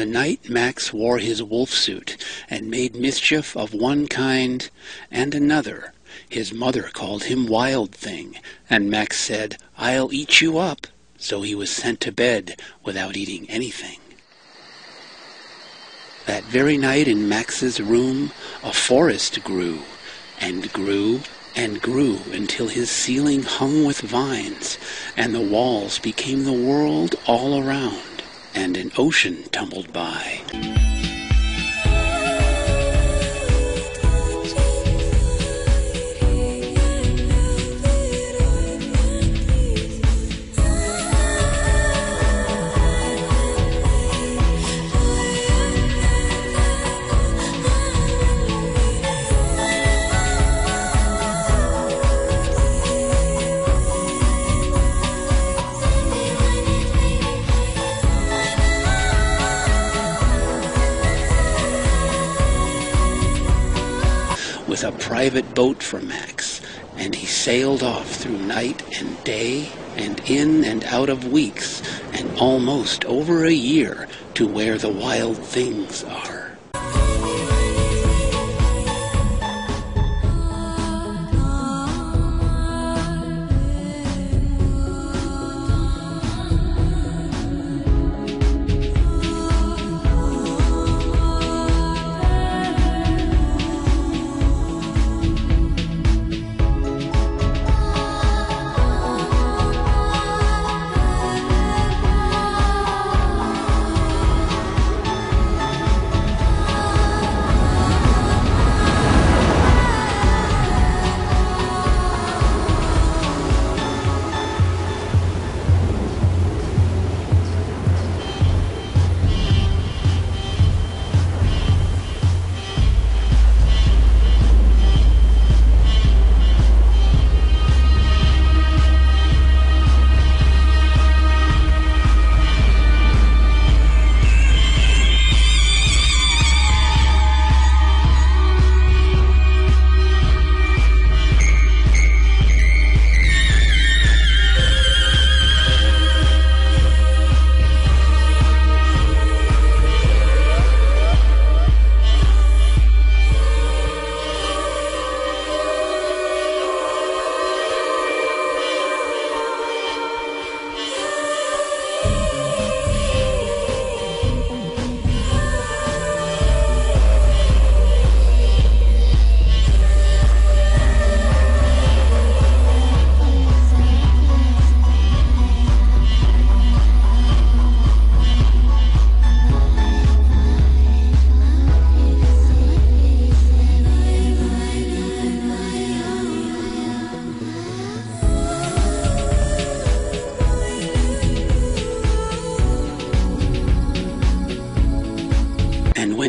The night Max wore his wolf suit and made mischief of one kind and another, his mother called him Wild Thing, and Max said, I'll eat you up. So he was sent to bed without eating anything. That very night in Max's room, a forest grew, and grew, and grew until his ceiling hung with vines, and the walls became the world all around, and an ocean tumbled by. With a private boat for Max, and he sailed off through night and day, and in and out of weeks, and almost over a year to where the wild things are.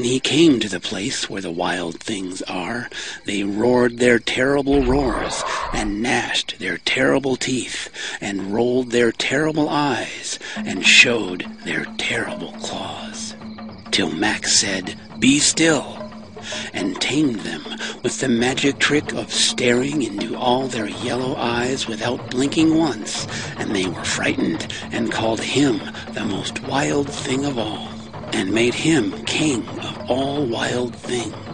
When he came to the place where the wild things are, they roared their terrible roars, and gnashed their terrible teeth, and rolled their terrible eyes, and showed their terrible claws. Till Max said, Be still, and tamed them with the magic trick of staring into all their yellow eyes without blinking once, and they were frightened, and called him the most wild thing of all and made him king of all wild things.